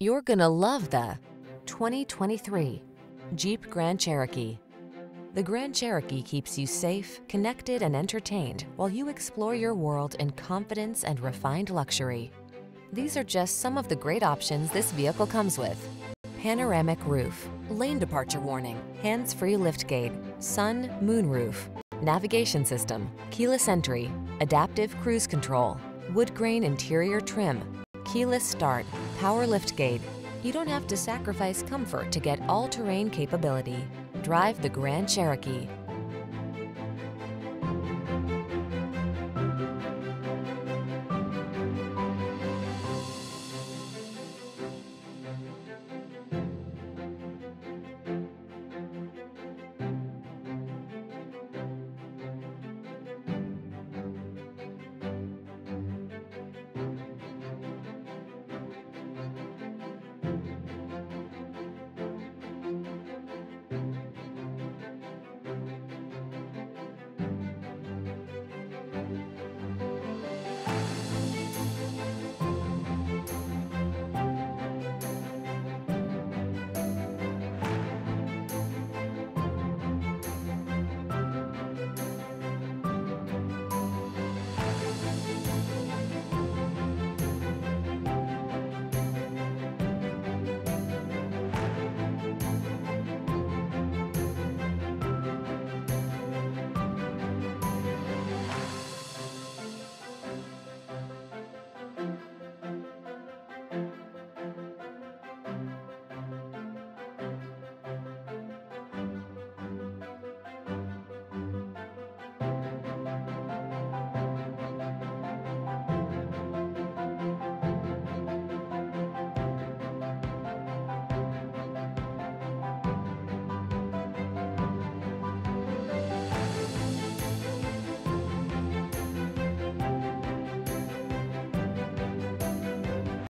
You're gonna love the 2023 Jeep Grand Cherokee. The Grand Cherokee keeps you safe, connected, and entertained while you explore your world in confidence and refined luxury. These are just some of the great options this vehicle comes with. Panoramic roof, lane departure warning, hands-free liftgate, sun, moon roof, navigation system, keyless entry, adaptive cruise control, wood grain interior trim, keyless start, power liftgate. You don't have to sacrifice comfort to get all-terrain capability. Drive the Grand Cherokee.